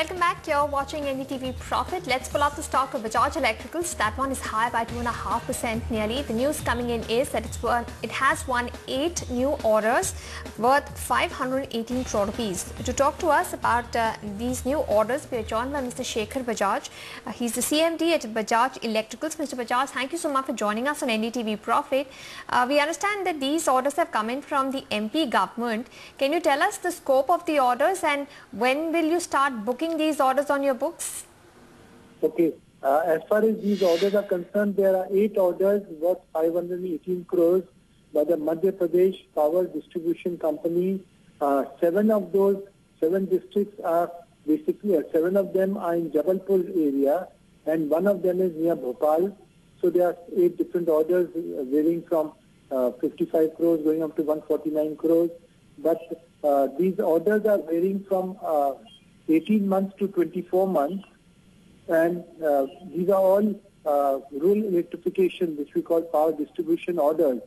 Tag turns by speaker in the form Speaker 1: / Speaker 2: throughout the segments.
Speaker 1: Welcome back. You're watching NDTV Profit. Let's pull out the stock of Bajaj Electricals. That one is high by 2.5% nearly. The news coming in is that it's won, it has won eight new orders worth 518 crore rupees. To talk to us about uh, these new orders, we are joined by Mr. Shekhar Bajaj. Uh, he's the CMD at Bajaj Electricals. Mr. Bajaj, thank you so much for joining us on NDTV Profit. Uh, we understand that these orders have come in from the MP government. Can you tell us the scope of the orders and when will you start booking these orders on your books?
Speaker 2: Okay. Uh, as far as these orders are concerned, there are eight orders worth 518 crores by the Madhya Pradesh Power Distribution Company. Uh, seven of those, seven districts are basically, uh, seven of them are in Jabalpur area and one of them is near Bhopal. So there are eight different orders uh, varying from uh, 55 crores going up to 149 crores. But uh, these orders are varying from 18 months to 24 months. And uh, these are all uh, rural electrification, which we call power distribution orders.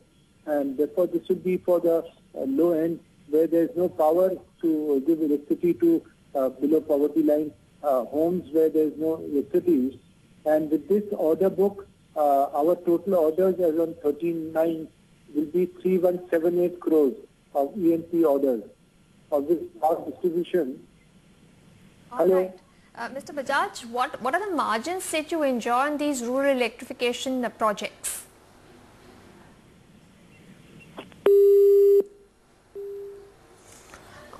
Speaker 2: And therefore, this would be for the uh, low end where there is no power to give electricity to uh, below poverty line uh, homes where there is no electricity. And with this order book, uh, our total orders as on 13.9 will be 3178 crores of ENP orders of this power distribution Hello.
Speaker 1: right. Uh, Mr. Bajaj, what, what are the margins that you enjoy in these rural electrification projects?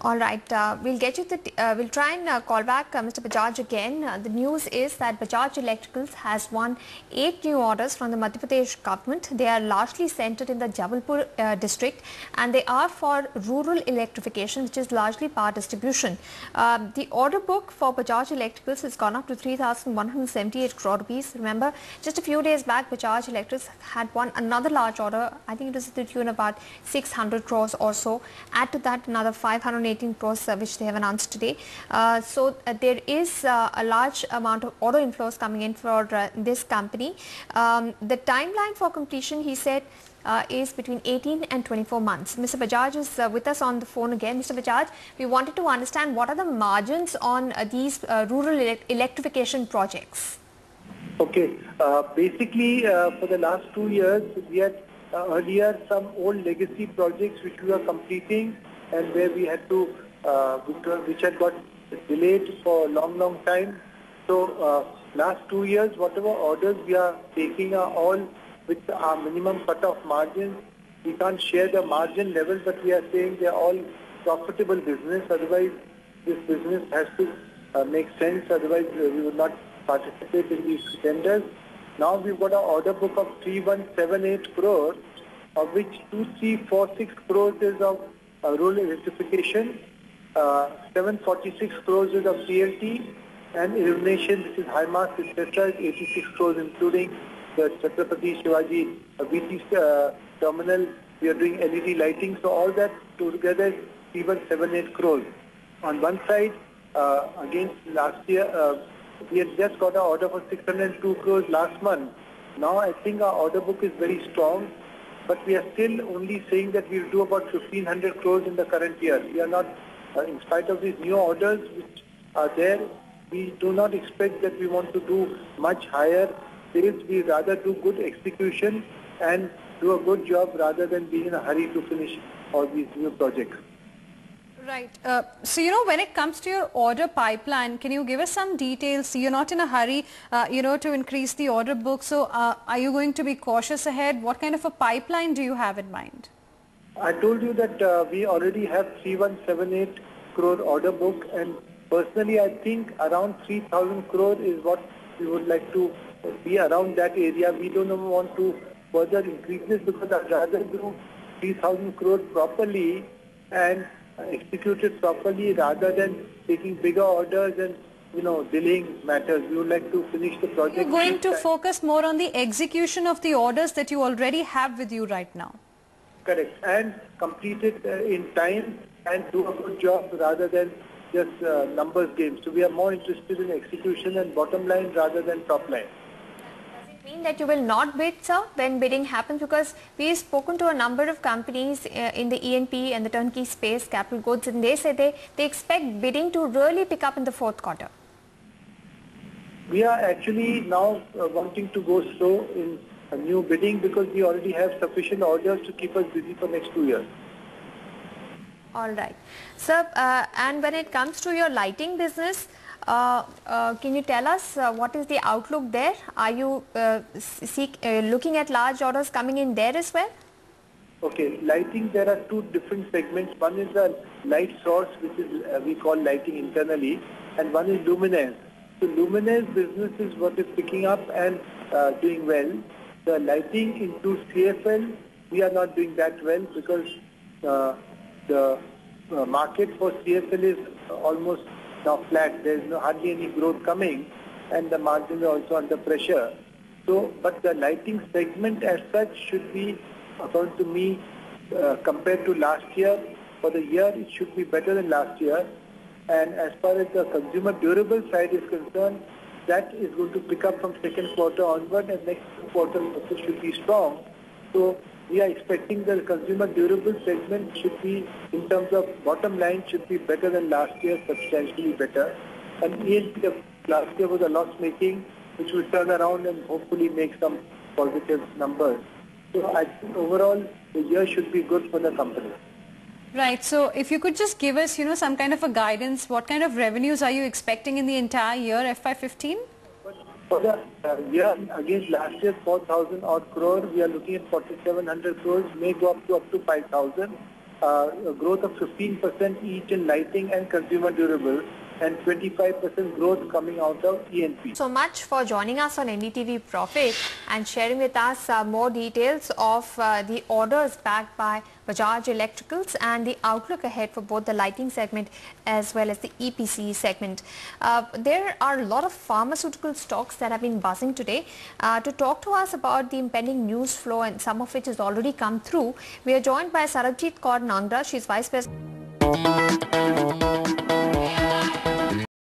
Speaker 1: All right, uh, we'll get you the, uh, we'll try and uh, call back uh, Mr. Bajaj again. Uh, the news is that Bajaj Electricals has won eight new orders from the Madhya Pradesh government. They are largely centered in the Jabalpur uh, district and they are for rural electrification, which is largely power distribution. Um, the order book for Bajaj Electricals has gone up to 3,178 crore rupees. Remember, just a few days back, Bajaj Electricals had won another large order. I think it was to the tune about 600 crores or so. Add to that another 518 crores uh, which they have announced today. Uh, so uh, there is uh, a large amount of order inflows coming in for this company. Um, the timeline for completion, he said, uh, is between 18 and 24 months. Mr. Bajaj is uh, with us on the phone again. Mr. Bajaj, we wanted to understand what are the margins on uh, these rural elec electrification projects.
Speaker 2: Okay. Basically, for the last two years, we had earlier some old legacy projects which we were completing and where we had to, uh, which, had got delayed for a long, long time. So, uh, last two years, whatever orders we are taking are all with our minimum cut-off margins. We can't share the margin levels, but we are saying they are all profitable business. Otherwise, this business has to uh, make sense. Otherwise, uh, we would not participate in these tenders. Now we've got an order book of 3178 crores, of which 2346 crores is of rural electrification, uh, 746 crores is of TLT, and illumination, which is high mass, etc., is 86 crores, including the Chhatrapati Shivaji uh, VT uh, terminal. We are doing LED lighting, so all that together even 7, 8 crores. On one side, uh, against last year, uh, we had just got an order for 602 crores last month. Now I think our order book is very strong, but we are still only saying that we'll do about 1500 crores in the current year. We are not, uh, in spite of these new orders which are there, we do not expect that we want to do much higher sales. We rather do good execution and do a good job rather than be in a hurry to finish all these new projects.
Speaker 3: Right. Uh, so, you know, when it comes to your order pipeline, can you give us some details? You're not in a hurry, uh, you know, to increase the order book. So, uh, are you going to be cautious ahead? What kind of a pipeline do you have in mind?
Speaker 2: I told you that uh, we already have 3178 crore order book and personally I think around 3000 crore is what we would like to be around that area. We don't want to further increase this because I'd rather do 3000 crore properly and execute it properly rather than taking bigger orders and you know delaying matters. We would like to finish the project.
Speaker 3: You're going to
Speaker 2: time.
Speaker 3: focus more on the execution of the orders that you already have with you right now.
Speaker 2: Correct. And complete it uh, in time and do a good job rather than just uh, numbers game. So we are more interested in execution and bottom line rather than top line.
Speaker 1: Mean that you will not bid, sir, when bidding happens? Because we've spoken to a number of companies uh, in the ENP and the turnkey space, capital goods, and they say they, they expect bidding to really pick up in the fourth quarter.
Speaker 2: we are actually now uh, wanting to go slow in a new bidding because we already have sufficient orders to keep us busy for next two years.
Speaker 1: All right. Sir, uh, and when it comes to your lighting business, uh, uh, can you tell us uh, what is the outlook there? Are you uh, seek, uh, looking at large orders coming in there as well?
Speaker 2: Okay, lighting, there are two different segments. One is the light source, which is uh, we call lighting internally, and one is luminaires. So luminaires business is what is picking up and uh, doing well. The lighting into CFL, we are not doing that well because uh, the uh, market for CFL is almost now flat. There is no, hardly any growth coming, and the margins are also under pressure. So, but the lighting segment as such should be, according to me, uh, compared to last year, for the year it should be better than last year. And as far as the consumer durable side is concerned, that is going to pick up from second quarter onward and next quarter also should be strong. So we are expecting the consumer durable segment should be, in terms of bottom line, should be better than last year, substantially better. And ENP last year was a loss making, which will turn around and hopefully make some positive numbers. So I think overall the year should be good for the company.
Speaker 3: Right. So if you could just give us, you know, some kind of a guidance, what kind of revenues are you expecting in the entire year FY15?
Speaker 2: For the uh, year against last year 4,000 odd crore, we are looking at 4,700 crores, may go up to up to 5,000. Uh, growth of 15% each in lighting and consumer durable and 25% growth coming out of ENP.
Speaker 1: So much for joining us on NDTV Profit and sharing with us uh, more details of uh, the orders backed by Bajaj Electricals and the outlook ahead for both the lighting segment as well as the EPC segment. Uh, there are a lot of pharmaceutical stocks that have been buzzing today. Uh, to talk to us about the impending news flow and some of which has already come through, we are joined by Sarabjit Kaur Nangra. She's Vice President.